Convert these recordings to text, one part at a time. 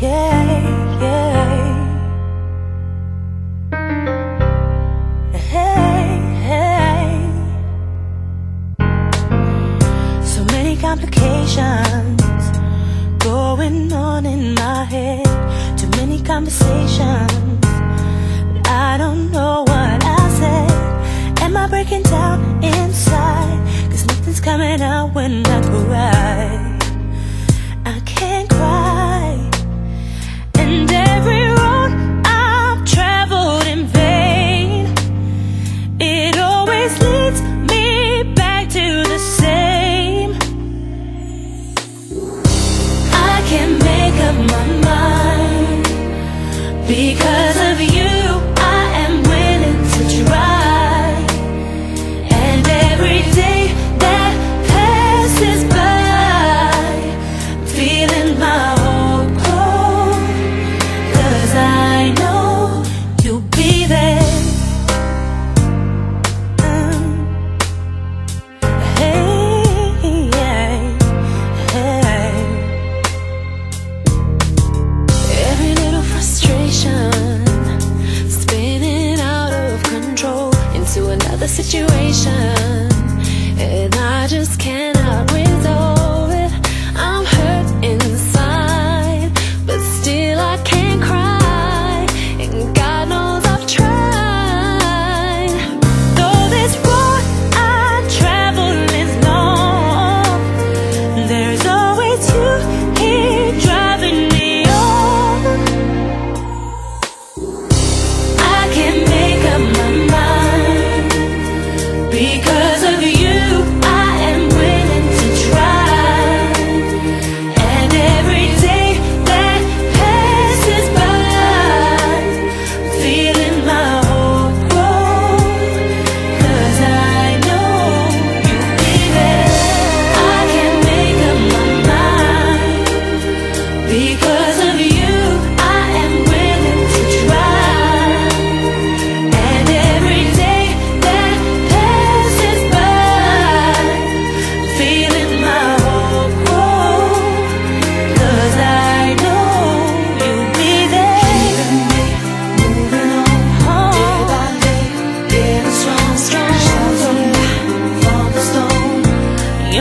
yeah, yeah. Hey, hey. So many complications going on in my head. Too many conversations. I don't know what I said. Am I breaking down inside? Cause nothing's coming out when I cry. because of you. the situation, and I just can't.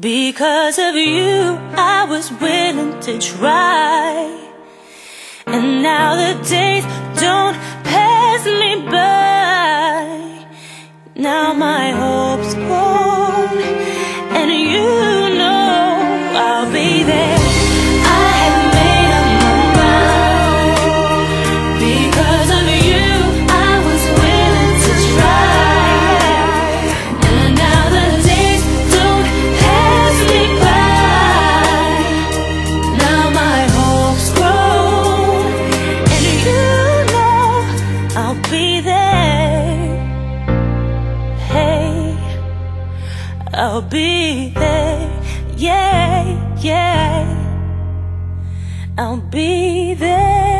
Because of you, I was willing to try. And now the days don't pass me by. Now my hope's gone, and you know I'll be there. I'll be there, yeah, yeah. I'll be there.